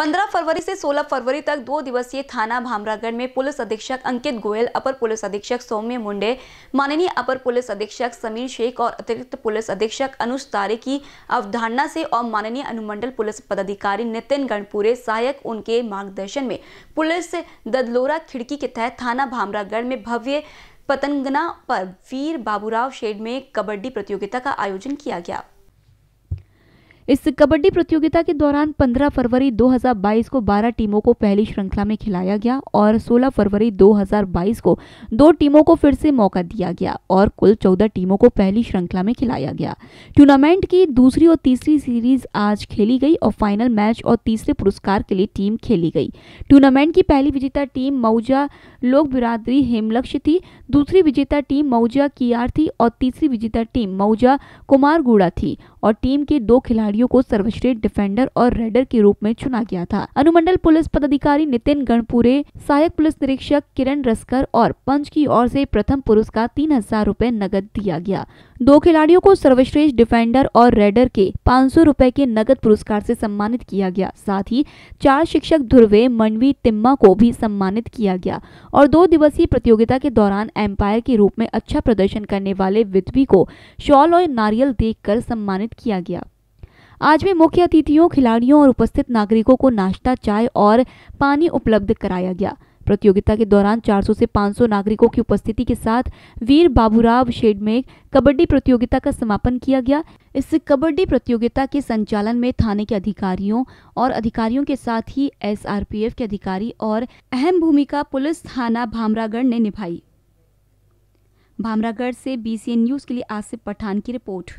15 फरवरी से 16 फरवरी तक दो दिवसीय थाना भामरागढ़ में पुलिस अधीक्षक अंकित गोयल, अपर पुलिस अधीक्षक सौम्य मुंडे, माननीय अपर पुलिस अधीक्षक समीर शेख और अतिरिक्त पुलिस अधीक्षक अनुज तारे की अवधारणा से और माननीय अनुमंडल पुलिस पदाधिकारी नितिन गणपुरे सहायक उनके मार्गदर्शन में पुलिस ददलोरा खिड़की के तहत थाना भामरागढ़ में भव्य पतंगना पर वीर बाबूराव शेड में कबड्डी प्रतियोगिता का आयोजन किया गया। इस कबड्डी प्रतियोगिता के दौरान 15 फरवरी 2022 को 12 टीमों को पहली श्रृंखला में खिलाया गया और 16 फरवरी 2022 को दो टीमों को फिर से मौका दिया गया और कुल 14 टीमों को पहली श्रृंखला में खिलाया गया। टूर्नामेंट की दूसरी और तीसरी सीरीज़ आज खेली गई और फाइनल मैच और तीसरे पुरस्कार के लिए टीम खेली गई। टूर्नामेंट की पहली विजेता टीम मऊजा लोक बिरादरी हेमलक्ष्य थी, दूसरी विजेता टीम मऊजा कियार थी और तीसरी विजेता टीम मऊजा कुमारगुड़ा थी। और टीम के दो खिलाड़ियों को सर्वश्रेष्ठ डिफेंडर और रेडर के रूप में चुना गया था। अनुमंडल पुलिस पदाधिकारी नितिन गणपुरे, सहायक पुलिस निरीक्षक किरण रस्कर और पंच की ओर से प्रथम पुरस्कार तीन हज़ार रूपए नगद दिया गया। दो खिलाड़ियों को सर्वश्रेष्ठ डिफेंडर और रेडर के पाँच सौ के नगद पुरस्कार से सम्मानित किया गया। साथ ही चार शिक्षक ध्रुवे मनवी तिम्मा को भी सम्मानित किया गया और दो दिवसीय प्रतियोगिता के दौरान एम्पायर के रूप में अच्छा प्रदर्शन करने वाले विधवी को शॉल और नारियल देकर सम्मानित किया गया। आज भी मुख्य अतिथियों, खिलाड़ियों और उपस्थित नागरिकों को नाश्ता, चाय और पानी उपलब्ध कराया गया। प्रतियोगिता के दौरान 400 से 500 नागरिकों की उपस्थिति के साथ वीर बाबूराव शेड में कबड्डी प्रतियोगिता का समापन किया गया। इस कबड्डी प्रतियोगिता के संचालन में थाने के अधिकारियों और अधिकारियों के साथ ही एसआरपीएफ के अधिकारी और अहम भूमिका पुलिस थाना भामरागढ़ ने निभाई। भामरागढ़ से बीसीएन न्यूज़ के लिए आसिफ पठान की रिपोर्ट।